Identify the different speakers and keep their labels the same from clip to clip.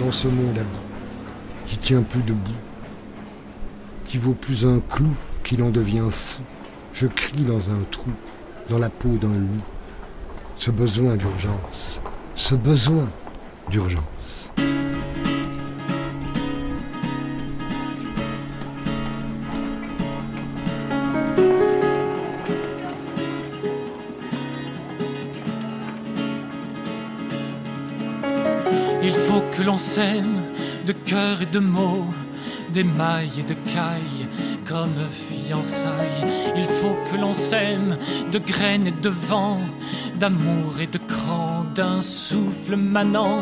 Speaker 1: dans ce monde à bout, qui tient plus debout, qui vaut plus un clou qu'il en devient fou. Je crie dans un trou, dans la peau d'un loup, ce besoin d'urgence, ce besoin d'urgence.
Speaker 2: Il faut que l'on s'aime de cœur et de mots, d'émail et de caille, comme fiançailles. Il faut que l'on s'aime de graines et de vent, d'amour et de cran, d'un souffle manant.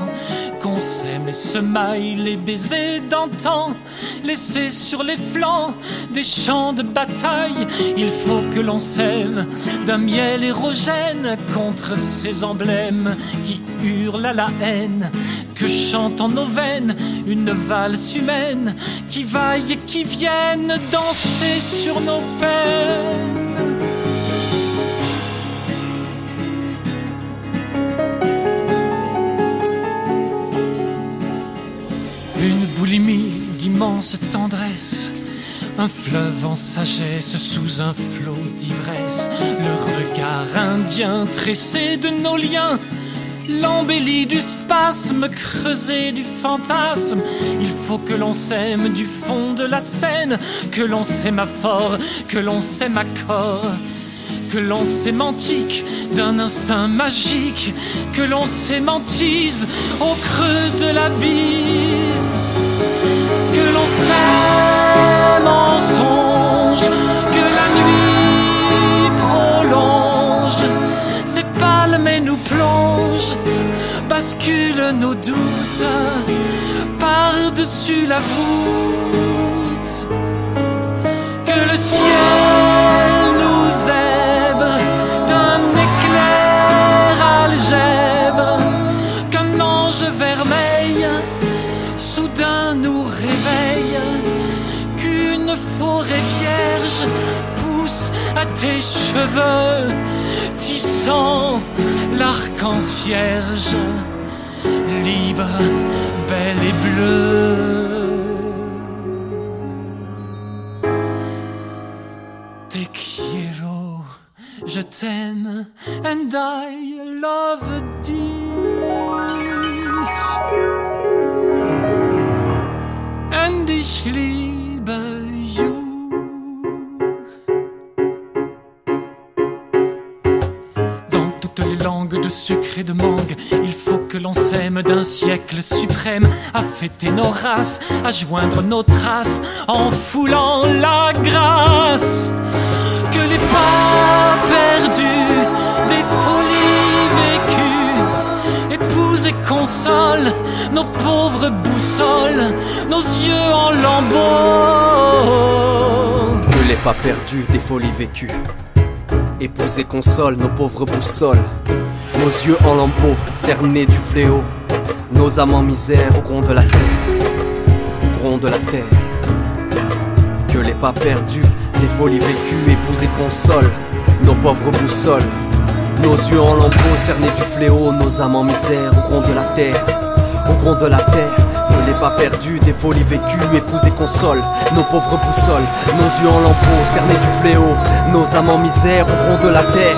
Speaker 2: Qu'on s'aime et se maille les baisers d'antan, laissés sur les flancs des champs de bataille. Il faut que l'on s'aime d'un miel érogène contre ces emblèmes qui hurlent à la haine que chante en nos veines une valse humaine qui vaille et qui vienne danser sur nos peines. Une boulimie d'immense tendresse, un fleuve en sagesse sous un flot d'ivresse, le regard indien tressé de nos liens l'embellie du spasme creusé du fantasme. Il faut que l'on s'aime du fond de la scène, que l'on s'aime à fort, que l'on s'aime à corps. Que l'on sémantique d'un instinct magique, que l'on sémantise au creux de la bise, que l'on s'aime en nos doutes par-dessus la voûte, que le ciel nous zèbre d'un éclair algèbre, qu'un ange vermeil soudain nous réveille, qu'une forêt vierge pousse à tes cheveux, tissant l'arc-en-cierge, libre, belle et bleue. Te quiero, je t'aime, and I love thee. And ich liebe de sucre et de mangue, il faut que l'on s'aime d'un siècle suprême, à fêter nos races, à joindre nos traces, en foulant la grâce. Que les pas perdus des folies vécues épouse et console nos pauvres boussoles, nos yeux en lambeaux.
Speaker 3: Que les pas perdus des folies vécues Épouse et console nos pauvres boussoles. Nos yeux en lambeaux cernés du fléau. Nos âmes en misère au rond de la terre. Au rond de la terre. Que les pas perdus des folies vécues Épouse et console. Nos pauvres boussoles. Nos yeux en lambeaux cernés du fléau. Nos âmes en misère au rond de la terre. Au rond de la terre les pas perdus des folies vécues épouse et nos pauvres boussoles, nos yeux en lambeaux cernés du fléau, nos âmes en misère au rond de la terre,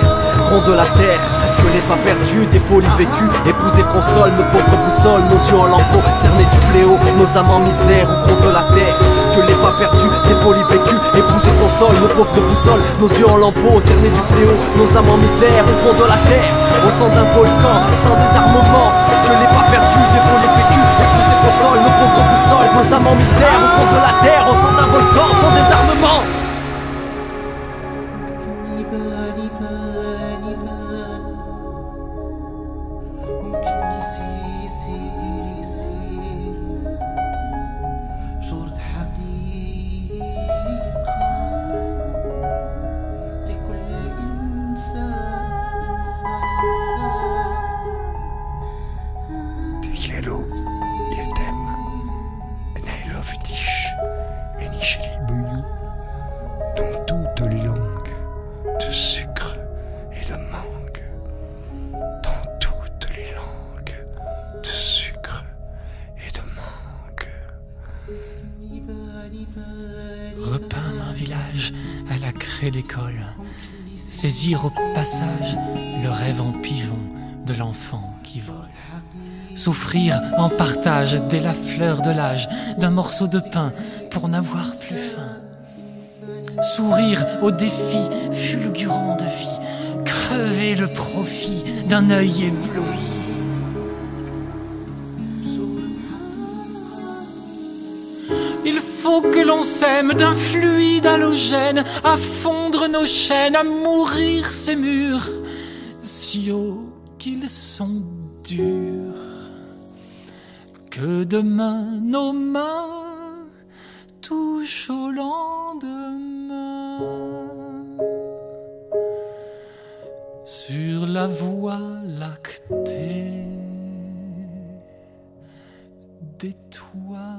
Speaker 3: rond de la terre, que les pas perdus des folies vécues épouse et nos pauvres boussoles, nos yeux en lambeaux cernés du fléau, nos âmes en misère au rond de la terre, que les pas perdus des folies vécues épouse et nos pauvres boussoles, nos yeux en lambeaux cernés du fléau, nos âmes en misère au rond de la terre, au sein d'un volcan sans désarmement, que les pas perdus des folies vécues Poussé au sol, nos pauvres poussoles, nos âmes en misère Au fond de la terre, au sein d'un volcan, sans
Speaker 1: des de sucre et de mangue, dans toutes les langues de sucre et de mangue.
Speaker 2: Repeindre un village à la craie d'école. Saisir au passage le rêve en pigeon de l'enfant qui vole. Souffrir en partage dès la fleur de l'âge d'un morceau de pain pour n'avoir plus faim. Sourire au défi fulgurant de vie. Crever le profit d'un œil ébloui. Il faut que l'on s'aime d'un fluide halogène, à fondre nos chaînes, à mourir ces murs, si hauts qu'ils sont durs. Que demain nos mains touchent au lendemain. Sur la voie lactée d'étoiles.